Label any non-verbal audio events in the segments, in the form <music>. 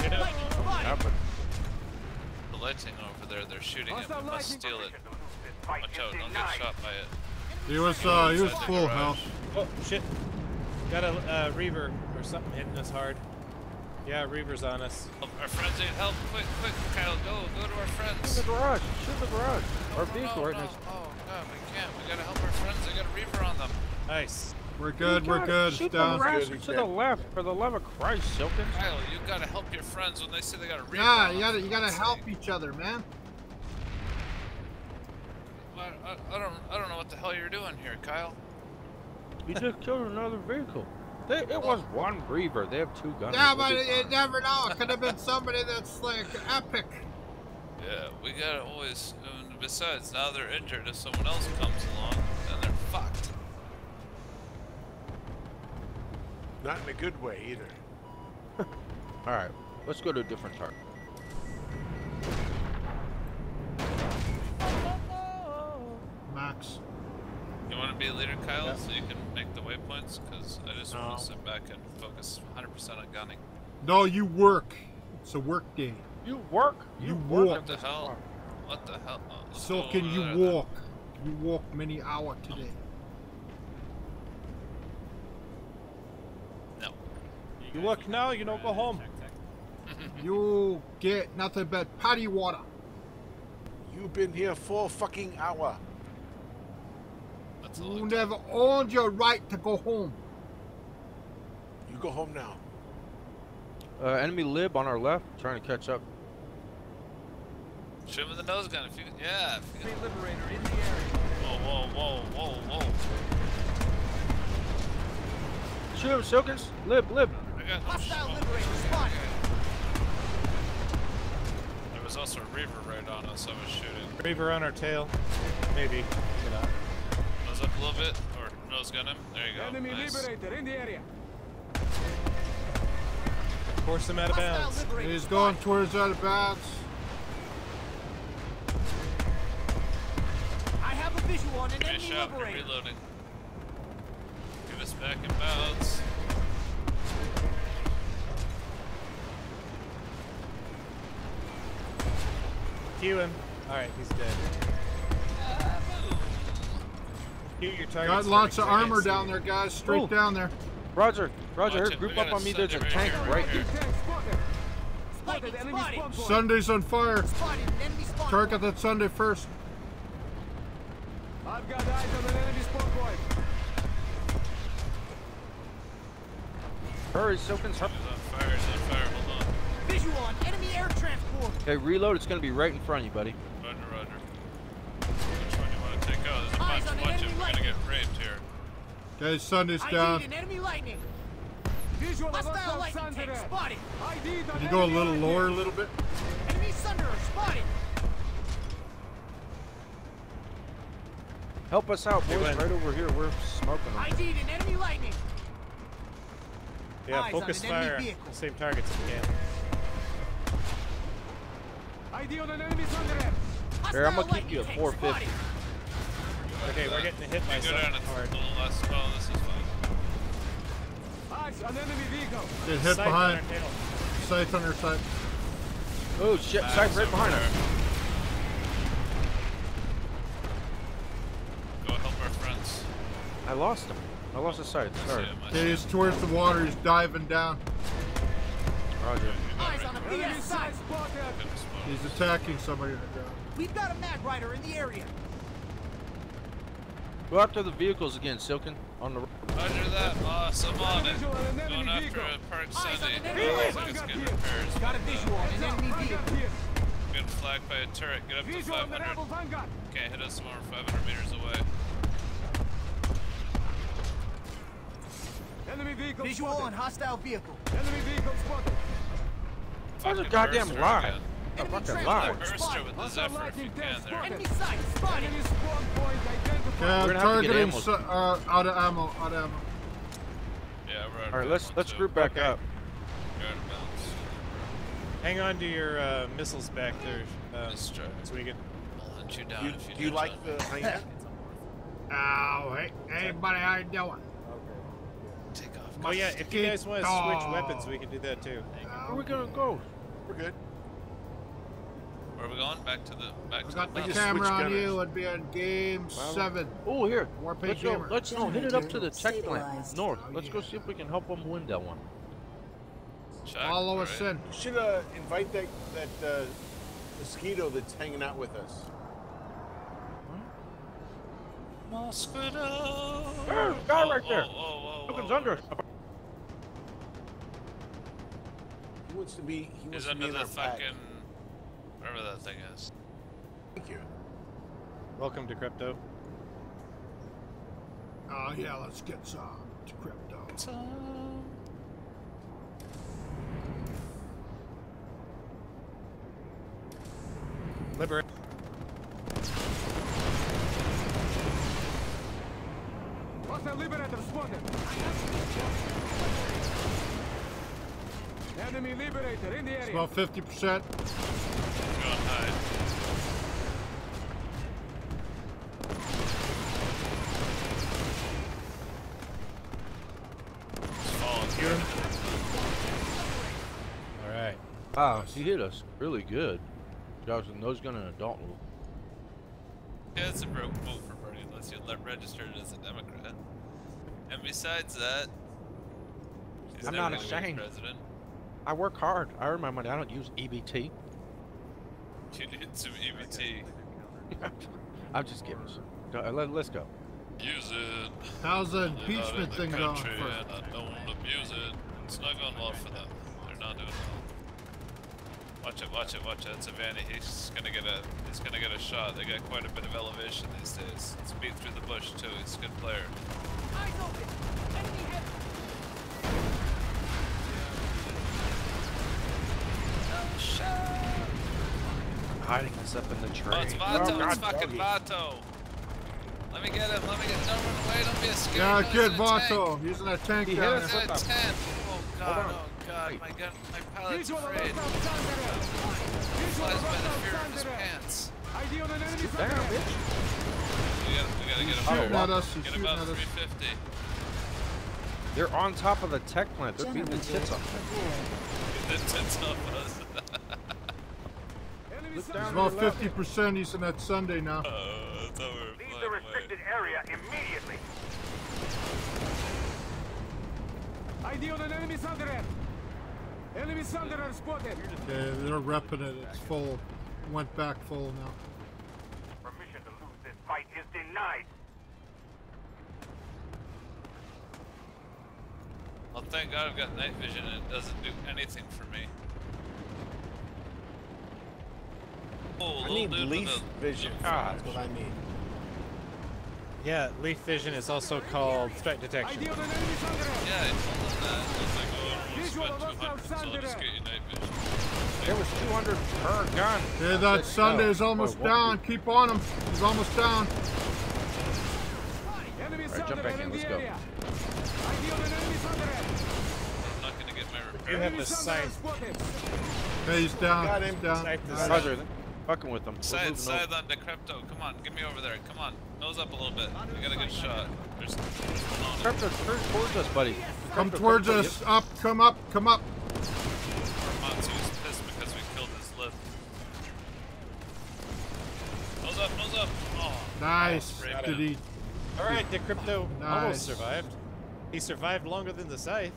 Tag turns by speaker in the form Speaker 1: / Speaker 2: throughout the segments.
Speaker 1: Light it up.
Speaker 2: Happen.
Speaker 3: The lighting over there, they're shooting it. We must steal it. Watch out, don't get shot by it.
Speaker 4: He was uh, he was full
Speaker 3: garage.
Speaker 4: health.
Speaker 1: Oh shit! Got a uh, reaver or something hitting us hard. Yeah, reaver's on us.
Speaker 3: Our friends need help. Quick, quick, Kyle, go, go to our
Speaker 2: Shoot
Speaker 3: friends.
Speaker 2: the garage. Shoot the garage. Our
Speaker 3: No,
Speaker 2: vehicle
Speaker 3: no,
Speaker 2: right
Speaker 3: no. Oh god, we can't. We gotta help our friends. They got a reaver on them.
Speaker 1: Nice.
Speaker 4: We're good. We're
Speaker 2: God,
Speaker 4: good.
Speaker 2: Shoot
Speaker 4: Down.
Speaker 2: the garage
Speaker 5: Good,
Speaker 2: to the left. For the love of Christ, Silkins.
Speaker 3: Kyle, you gotta help your friends when they say they got a reaver.
Speaker 4: Yeah, you gotta you gotta help each other, man.
Speaker 3: I, I, I don't, I don't know what the hell you're doing here, Kyle.
Speaker 2: You just killed another vehicle. They, it was one Reaver. They have two guns.
Speaker 4: Yeah, but
Speaker 2: be
Speaker 4: you
Speaker 2: fine.
Speaker 4: never know. It could have been <laughs> somebody that's like epic.
Speaker 3: Yeah, we gotta always. And besides, now they're injured. If someone else comes along, then they're fucked.
Speaker 5: Not in a good way either. <laughs>
Speaker 2: All right, let's go to a different target.
Speaker 4: Max.
Speaker 3: You want to be a leader, Kyle,
Speaker 1: Yeah.
Speaker 3: so you can make the waypoints? Because I just
Speaker 5: No.
Speaker 3: want to sit back and focus 100% on gunning.
Speaker 4: No, you work. It's a work day.
Speaker 2: You work.
Speaker 4: You
Speaker 2: work
Speaker 4: walk.
Speaker 3: What the hell? What the hell? Oh,
Speaker 4: So can you
Speaker 3: there then.
Speaker 4: walk? You walk many hour today.
Speaker 3: No.
Speaker 1: You work now, you don't go home. <laughs>
Speaker 4: You get nothing but potty water.
Speaker 5: You've been here for a fucking hour.
Speaker 3: That's a
Speaker 4: You
Speaker 3: long
Speaker 4: never owned your right to go home.
Speaker 5: You go home now.
Speaker 2: Uh, enemy lib on our left, trying to catch up.
Speaker 3: Shoot him with the nose gun if you can. Yeah. If you can.
Speaker 6: Liberator in the area.
Speaker 3: Whoa, whoa, whoa, whoa, whoa.
Speaker 2: Shoot him, Silkins. Lib, lib.
Speaker 3: I got no
Speaker 6: Hostile. Liberator spotted.
Speaker 3: There was also a reaver right on us. I was shooting.
Speaker 1: Reaver on our tail. Maybe. Maybe not.
Speaker 3: Nose up a little bit, or nose gun him. There you go.
Speaker 6: Enemy
Speaker 3: nice.
Speaker 6: Liberator in the area.
Speaker 1: Force him out of bounds.
Speaker 4: He's going towards out of bounds.
Speaker 6: I have a visual on an
Speaker 3: Give me a
Speaker 6: enemy
Speaker 3: shot. We're
Speaker 6: Liberator.
Speaker 3: reloading. Give us back in bounds.
Speaker 1: Cue him. Alright, he's dead. Cue your target.
Speaker 4: Got lots of armor down there, guys. Straight
Speaker 2: Ooh.
Speaker 4: down there.
Speaker 2: Roger, Roger.
Speaker 3: Watch
Speaker 2: group up on me. There's a
Speaker 3: Sunday
Speaker 2: tank
Speaker 3: right
Speaker 2: right
Speaker 3: here.
Speaker 2: here.
Speaker 6: Spotted enemy spawn point.
Speaker 4: Sunday's on fire.
Speaker 6: Spotted an enemy spawn
Speaker 4: Target that Sunday first.
Speaker 6: I've got eyes on an enemy spawn point.
Speaker 2: Hurry, Silkins. Hurry.
Speaker 3: He's on fire. He's on fire. Hold on.
Speaker 6: Visual on enemy air transport.
Speaker 2: Okay, reload. It's gonna be right in front of you, buddy.
Speaker 3: Roger, Roger. Which one do you want to take out? There's a
Speaker 6: Eyes
Speaker 3: bunch.
Speaker 6: on an
Speaker 3: Watch it. We're gonna get raped here.
Speaker 4: Okay, Sunday's
Speaker 6: I
Speaker 4: down.
Speaker 6: need an enemy lightning.
Speaker 7: Visual
Speaker 6: Hostile lightning tank spotted.
Speaker 4: Can you go a little lower a little bit?
Speaker 6: Enemy Sunderer spotted.
Speaker 2: Help us out, boys.
Speaker 1: went.
Speaker 2: Right over here. We're smoking
Speaker 6: I
Speaker 2: them.
Speaker 6: need an enemy lightning.
Speaker 1: Yeah,
Speaker 6: Eyes
Speaker 1: focus fire.
Speaker 6: vehicle.
Speaker 1: Same targets if you can.
Speaker 2: Here, I'm gonna keep you at 450.
Speaker 1: Okay, we're getting hit by
Speaker 3: You
Speaker 1: something
Speaker 3: a
Speaker 1: hard.
Speaker 3: little less. This is fine.
Speaker 7: Eyes on enemy vehicle.
Speaker 4: Get hit
Speaker 1: Sight
Speaker 4: behind.
Speaker 1: our.
Speaker 4: Sight on your side.
Speaker 2: Oh shit!
Speaker 3: Max
Speaker 2: Sight right
Speaker 3: over
Speaker 2: behind
Speaker 3: there.
Speaker 2: us.
Speaker 3: Go help our friends.
Speaker 2: I lost him. I lost his sight. Sorry.
Speaker 3: him, I see
Speaker 4: Okay,
Speaker 3: him.
Speaker 4: he's towards the water. He's diving down.
Speaker 2: Roger.
Speaker 6: Eyes on a
Speaker 3: right
Speaker 7: Enemy
Speaker 6: BS
Speaker 7: side
Speaker 6: side.
Speaker 7: spotted.
Speaker 3: there. Couldn't spot.
Speaker 4: He's attacking somebody in the ground.
Speaker 6: We've got a Magrider in the area.
Speaker 2: Go after the vehicles again, Silken. On the.
Speaker 3: Roger that, boss. I'm on it.
Speaker 7: Visual on an
Speaker 3: Going after a Park
Speaker 6: Eyes on
Speaker 3: Sunday.
Speaker 6: an
Speaker 3: Oh,
Speaker 6: enemy
Speaker 3: looks
Speaker 7: vehicle.
Speaker 3: like it's getting
Speaker 7: Got
Speaker 3: repairs.
Speaker 6: Got a visual on an enemy vehicle.
Speaker 7: here.
Speaker 3: Getting flagged by a turret. Get up to
Speaker 7: Visual on the
Speaker 3: 500.
Speaker 7: rebel
Speaker 3: hit us when we're 500 meters away.
Speaker 7: Enemy vehicle
Speaker 6: Visual on hostile vehicle.
Speaker 7: Enemy vehicle spotted.
Speaker 2: That's a goddamn
Speaker 3: Mercer
Speaker 2: lie.
Speaker 3: again.
Speaker 2: A fucking lie.
Speaker 6: transport
Speaker 3: Mercer
Speaker 6: spotted.
Speaker 3: with the
Speaker 7: Hostile
Speaker 3: Zephyr if you
Speaker 7: lightning
Speaker 3: can
Speaker 7: tank
Speaker 3: there.
Speaker 7: spotted.
Speaker 6: Enemy sight spotted.
Speaker 7: Enemy spawn point identified.
Speaker 4: Okay, I'm
Speaker 2: We're gonna have to get
Speaker 4: targeting
Speaker 2: ammo.
Speaker 4: su- uh, out of ammo. Out of ammo.
Speaker 3: Yeah, we're out
Speaker 2: All right, let's let's
Speaker 3: too.
Speaker 2: group back
Speaker 1: Okay.
Speaker 2: up.
Speaker 3: We're out of bounds.
Speaker 1: Hang on to your uh, missiles back there. Um, so we can.
Speaker 3: I'll hunt you down
Speaker 5: You,
Speaker 3: if you
Speaker 5: do you like
Speaker 3: that.
Speaker 5: the <laughs> hyena?
Speaker 4: Ow, hey, hey, buddy, how you doing?
Speaker 3: Take off
Speaker 1: Oh yeah, if you guys want to switch weapons, we can do that too.
Speaker 2: Where are we gonna go?
Speaker 5: We're good.
Speaker 3: Where are? Back to the back
Speaker 4: We
Speaker 3: to
Speaker 4: got
Speaker 3: the
Speaker 4: the camera on
Speaker 5: gunners.
Speaker 4: you. It'd be on game seven.
Speaker 2: Oh, here.
Speaker 4: Warpaint
Speaker 2: Let's go.
Speaker 4: Gamer.
Speaker 2: Let's no, hit it up to the
Speaker 8: Generator
Speaker 2: tech plant north.
Speaker 4: Oh,
Speaker 2: Let's go see if we can help them win that one.
Speaker 3: Check,
Speaker 4: Follow us in.
Speaker 5: You should uh, invite that that uh, mosquito that's hanging out with us.
Speaker 3: Mosquito.
Speaker 2: There's a guy
Speaker 3: Oh,
Speaker 2: right there.
Speaker 3: Oh, oh, oh, oh.
Speaker 2: under us.
Speaker 5: He wants to be. He wants
Speaker 3: He's
Speaker 5: to be
Speaker 3: under
Speaker 5: in
Speaker 3: the
Speaker 5: our pack.
Speaker 3: Whatever that thing is.
Speaker 5: Thank you.
Speaker 1: Welcome to crypto.
Speaker 4: Oh uh, yeah, let's get some to crypto.
Speaker 1: Liberate.
Speaker 7: Hostile Liberator spotted! Enemy Liberator in the area!
Speaker 3: It's about
Speaker 1: 50% right.
Speaker 2: Ah, he hit us really good. That was a nose gun and a Dalton. rule.
Speaker 3: Yeah, it's a broke vote for Bernie unless you're registered as a Democrat. And besides that, he's
Speaker 2: I'm not ashamed.
Speaker 3: president.
Speaker 2: I work hard. I earn my money. I don't use EBT.
Speaker 3: You need some EBT. <laughs>
Speaker 2: I'm just kidding. Go- uh, let, let's go.
Speaker 3: Use it.
Speaker 4: How's the
Speaker 3: They're not in
Speaker 4: impeachment thing going?
Speaker 3: country
Speaker 4: For,
Speaker 3: and I don't abuse it. It's not going well for them. They're not doing well. Watch it, watch it, watch it. It's a Vanny. He's gonna get a he's gonna get a shot. They got quite a bit of elevation these days. It's beat through the bush too. He's a good player.
Speaker 6: Eyes open. Enemy heavy.
Speaker 2: Hiding us up in the tree.
Speaker 3: Oh, it's Vato.
Speaker 2: Oh, god,
Speaker 3: it's fucking. Vato. Let me get him. Let me get. Don't run away. Don't be a scared.
Speaker 4: yeah,
Speaker 3: He's
Speaker 4: kid
Speaker 3: in a tank.
Speaker 4: Vato using that tank
Speaker 2: He hit
Speaker 4: down
Speaker 3: He's in a tent. Oh god. Oh god. My gun. My pilot's afraid.
Speaker 7: hostile
Speaker 3: Flies by the fear of his pants.
Speaker 7: ID on an enemy
Speaker 2: Down,
Speaker 7: Sunderer.
Speaker 2: bitch.
Speaker 3: We gotta, we gotta get him.
Speaker 2: Oh,
Speaker 4: at us.
Speaker 3: Get
Speaker 4: shooting
Speaker 3: about 350.
Speaker 2: They're on top of the tech plant. They're beating the tits off.
Speaker 3: The tits off us.
Speaker 7: Enemy
Speaker 2: Look
Speaker 4: He's about fifty percent he's in that Sunday now.
Speaker 3: Uh, that's how we're
Speaker 9: Leave
Speaker 3: flying
Speaker 9: the
Speaker 3: away.
Speaker 9: restricted area immediately.
Speaker 7: ID on an enemy Sunderer. Enemy Sunderer spotted.
Speaker 4: Okay, they're repping it. It's full. Went back full now.
Speaker 9: Permission to lose this fight is denied.
Speaker 3: Well, thank God I've got night vision and it doesn't do anything for me. Oh,
Speaker 5: I need leaf vision.
Speaker 2: God.
Speaker 5: That's what I need.
Speaker 1: Yeah, leaf vision is also called threat detection.
Speaker 7: ID on an enemy Sunderer.
Speaker 3: Yeah, I told him that. I was like, oh, we'll
Speaker 7: Visual
Speaker 3: spend
Speaker 7: of
Speaker 3: 200, so just
Speaker 7: Thunder.
Speaker 3: get you night vision.
Speaker 2: There was 200 per gun.
Speaker 4: Okay,
Speaker 2: I
Speaker 4: that
Speaker 2: said,
Speaker 4: Sunday's
Speaker 2: no.
Speaker 4: Oh, almost
Speaker 2: Boy, what
Speaker 4: down. Keep on him. He's almost down.
Speaker 7: Enemy
Speaker 2: Alright, jump back in,
Speaker 7: in
Speaker 2: let's
Speaker 7: the
Speaker 2: go.
Speaker 7: area. ID on an enemy Sunderer.
Speaker 3: I'm not gonna get my repair.
Speaker 1: You have the
Speaker 7: Sunderer
Speaker 1: sight.
Speaker 7: spotted.
Speaker 4: Okay, he's down.
Speaker 5: Got
Speaker 4: He's
Speaker 5: him.
Speaker 4: down.
Speaker 1: Sight the
Speaker 4: Nice.
Speaker 1: sight.
Speaker 2: Roger, fucking with them.
Speaker 3: Side, side
Speaker 2: over.
Speaker 3: on Decrypto. Come on, get me over there. Come on. Nose up a little bit. We got a good shot. There's, there's one on him.
Speaker 2: Crypto, turn towards us, buddy.
Speaker 4: Come towards
Speaker 2: Crypto,
Speaker 4: us. Up. Come up. Come up.
Speaker 3: Matsu's pissed because we killed his lift. Nose up, nose up. Oh,
Speaker 4: Nice.
Speaker 3: Got
Speaker 4: Did he?
Speaker 1: All right, Decrypto
Speaker 4: Nice.
Speaker 1: almost survived. He survived longer than the scythe.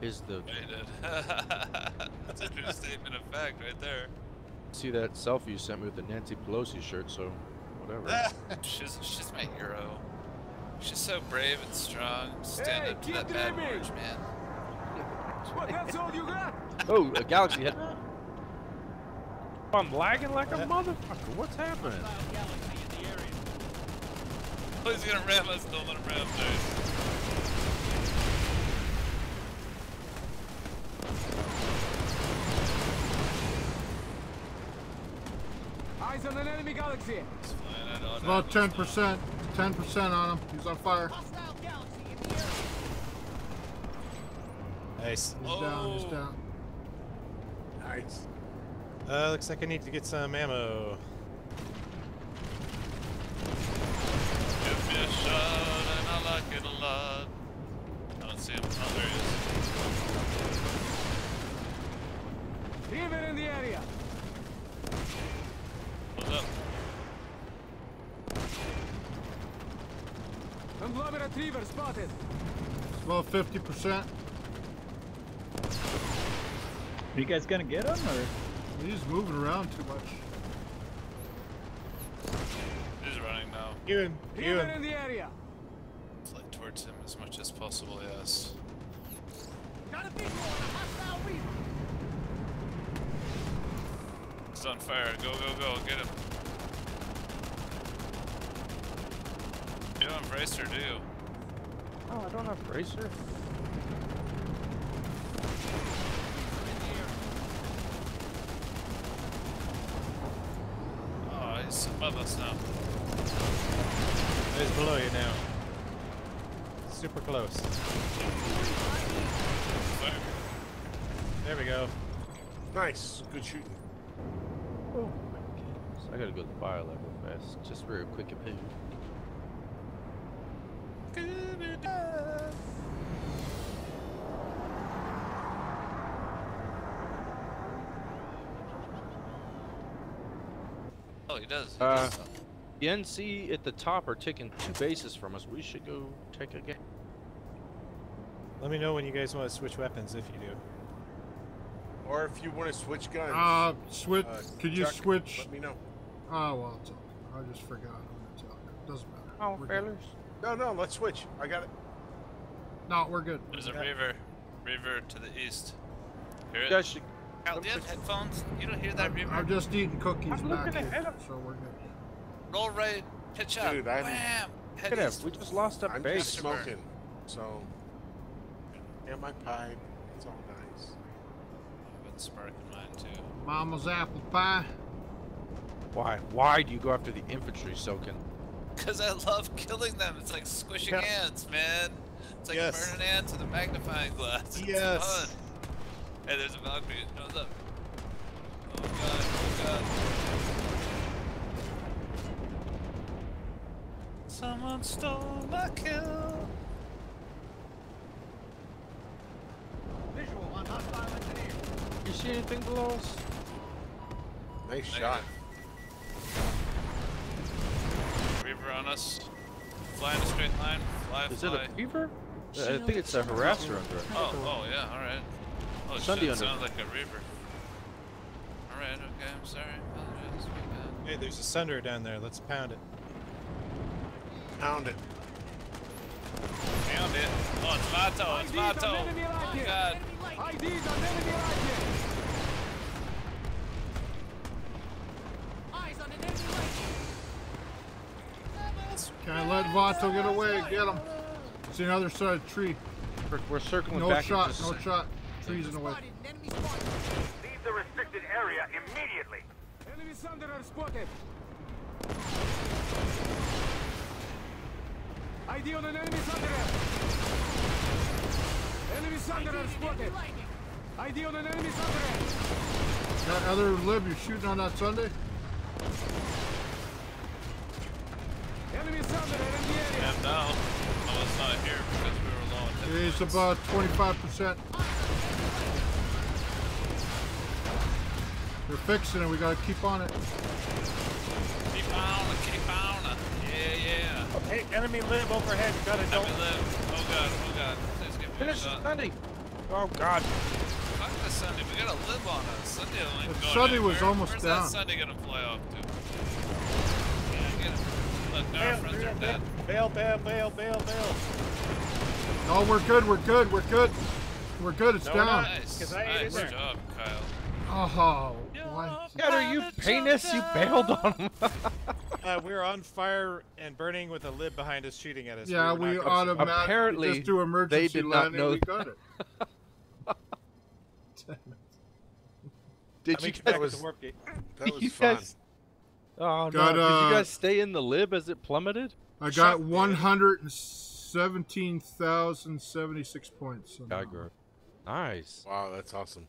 Speaker 2: Is the
Speaker 3: yeah, he did. <laughs> That's a true statement of fact right there.
Speaker 2: See that selfie you sent me with the Nancy Pelosi shirt? So, whatever. <laughs>
Speaker 3: She's she's my hero. She's so brave and strong. Stand
Speaker 7: Hey,
Speaker 3: up to
Speaker 7: keep
Speaker 3: that bad orange man.
Speaker 7: What? That's all you got? <laughs>
Speaker 2: oh, a galaxy head. I'm lagging like a motherfucker. What's happening?
Speaker 3: Oh, he's gonna ram us. Don't let him ram, dude.
Speaker 7: Eyes on an enemy galaxy.
Speaker 3: He's flying at
Speaker 4: It's about ten percent. Ten percent on him. He's on fire.
Speaker 6: Hostile galaxy in the area.
Speaker 1: Nice.
Speaker 4: He's down. He's
Speaker 3: Oh.
Speaker 4: down.
Speaker 5: Nice.
Speaker 1: Uh, looks like I need to get some ammo.
Speaker 3: Give me a shot and I like it a lot. That was don't see him. Oh, there he is.
Speaker 7: Reaver in the area.
Speaker 3: What's up?
Speaker 7: Conglomerate retriever spotted.
Speaker 4: Well, 50%.
Speaker 8: Are you guys gonna get him or?
Speaker 4: He's moving around too much.
Speaker 3: He's running now.
Speaker 1: Ewan,
Speaker 7: Reaver
Speaker 1: Ewan.
Speaker 7: in the area.
Speaker 3: Fly towards him as much as possible, yes.
Speaker 6: Got a visual on a hostile Reaver.
Speaker 3: He's on fire. Go, go, go. Get him. You don't have bracer, do?
Speaker 2: Oh, I don't have bracer.
Speaker 3: Oh, he's above us now.
Speaker 1: He's below you now. Super close.
Speaker 3: Fire.
Speaker 1: There we go.
Speaker 5: Nice. Good shooting.
Speaker 2: Oh so I gotta go to the fire level fast, just for a quick opinion.
Speaker 3: Oh, he does. He
Speaker 2: Uh,
Speaker 3: does.
Speaker 2: The NC at the top are taking two bases from us. We should go take a game.
Speaker 1: Let me know when you guys want to switch weapons if you do.
Speaker 5: Or if you want to switch guns,
Speaker 4: Uh, switch.
Speaker 5: uh,
Speaker 4: could you
Speaker 5: Chuck,
Speaker 4: switch?
Speaker 5: Let me know.
Speaker 4: Oh, well, it's okay. I just forgot. I'm going It's okay. Doesn't matter.
Speaker 2: Oh,
Speaker 4: We're good.
Speaker 5: No, no, let's switch. I got it.
Speaker 4: No, we're good.
Speaker 3: There's a
Speaker 1: river.
Speaker 3: reaver. Reaver to the east. Hear
Speaker 2: You
Speaker 3: it?
Speaker 2: guys should.
Speaker 3: Do you have headphones? You don't hear that
Speaker 4: I'm. I'm just eating cookies
Speaker 2: I'm
Speaker 4: back
Speaker 2: looking
Speaker 4: here,
Speaker 2: ahead of-
Speaker 4: so we're good.
Speaker 3: Roll right, pitch up.
Speaker 5: Dude, I'm-
Speaker 3: Wham! Head
Speaker 2: Look at
Speaker 3: east.
Speaker 2: We just lost a
Speaker 5: I'm
Speaker 2: base.
Speaker 5: just smoking. So, and my pipe. It's all nice.
Speaker 3: I've been sparking mine too.
Speaker 4: Mama's apple pie.
Speaker 2: Why? Why do you go after the infantry, Soken?
Speaker 3: Cause I love killing them. It's like squishing
Speaker 1: Yeah.
Speaker 3: ants, man. It's like
Speaker 1: Yes.
Speaker 3: burning ants with a magnifying glass. <laughs> It's
Speaker 1: Yes.
Speaker 3: fun. Hey, there's a Valkyrie. Nose up. Oh god, oh god. Someone stole my kill.
Speaker 6: Visual on hostile engineer.
Speaker 2: You see anything below us?
Speaker 5: Nice
Speaker 3: Negative.
Speaker 5: shot.
Speaker 3: Reaver on us. Fly in a straight line. Fly,
Speaker 2: Is it
Speaker 3: fly.
Speaker 2: a beaver? I think it's a harasser under it.
Speaker 3: Oh, oh yeah, alright. Oh
Speaker 2: Sunday
Speaker 3: shit,
Speaker 2: under-
Speaker 3: sounds like a Reaver. Alright, okay, I'm sorry. Apologize.
Speaker 1: Hey, there's a Sunder down there. Let's pound it.
Speaker 5: Pound it.
Speaker 3: Found it. Oh, it's Vato. It's
Speaker 7: IDs on
Speaker 3: Vato. Oh
Speaker 7: right
Speaker 3: god.
Speaker 7: IDs on enemy right here.
Speaker 4: Can't let Vato get away. Get him. It's the other side of the tree.
Speaker 2: We're, we're circling
Speaker 4: No
Speaker 2: back
Speaker 4: shot.
Speaker 2: into
Speaker 4: No
Speaker 2: s-
Speaker 4: shot. Trees in the way.
Speaker 6: Spotted. An enemy spotted.
Speaker 9: Leave the restricted area immediately.
Speaker 7: Enemy Sunderer spotted. ID on an enemy Sunderer. Enemy Sunderer
Speaker 6: Enemy
Speaker 7: spotted.
Speaker 6: lightning.
Speaker 7: ID on an enemy Sunderer.
Speaker 4: That other lib you're shooting on that Sunday?
Speaker 7: Enemy Sunderer in the area.
Speaker 3: And oh, it's not here because we were low on hit
Speaker 4: It's
Speaker 3: points.
Speaker 4: about 25%. They're fixing it. We gotta keep on it.
Speaker 3: Keep on, keep on. Yeah, yeah.
Speaker 1: Hey, enemy lib overhead. Got it.
Speaker 3: Let me live. Oh god, oh god. Please give
Speaker 2: Finish. Sunday. Oh God.
Speaker 3: Fuck the Sunday. We gotta live on us. Sunday only
Speaker 4: The
Speaker 3: going
Speaker 4: Sunday
Speaker 3: in.
Speaker 4: was almost
Speaker 3: Where's
Speaker 4: down.
Speaker 3: that Sunday gonna fly off to? Yeah, get him. Look, now our friends are dead.
Speaker 1: Bail, bail, bail, bail, bail.
Speaker 4: Oh, we're good. We're good. We're good. We're good. It's
Speaker 1: No,
Speaker 4: down.
Speaker 1: we're not.
Speaker 3: Nice,
Speaker 1: 'Cause I ate
Speaker 3: nice
Speaker 1: in there.
Speaker 3: job, Kyle.
Speaker 4: Oh, why?
Speaker 2: God, are you penis? You bailed on him. <laughs>
Speaker 1: Uh, we were on fire and burning with a lib behind us shooting at us.
Speaker 4: Yeah,
Speaker 1: were
Speaker 4: we
Speaker 1: not gonna-
Speaker 4: automatically
Speaker 2: Apparently,
Speaker 4: just do emergency
Speaker 2: did not know
Speaker 4: we got it. <laughs>
Speaker 2: Did
Speaker 1: I
Speaker 2: you guys?
Speaker 1: to the warp gate.
Speaker 5: That was
Speaker 2: you
Speaker 5: fun.
Speaker 2: guys- Oh
Speaker 4: Got,
Speaker 2: no! Did you guys stay in the lib as it plummeted?
Speaker 4: I got
Speaker 5: up,
Speaker 4: 117,076 points. So
Speaker 2: Nice.
Speaker 5: Wow, that's awesome.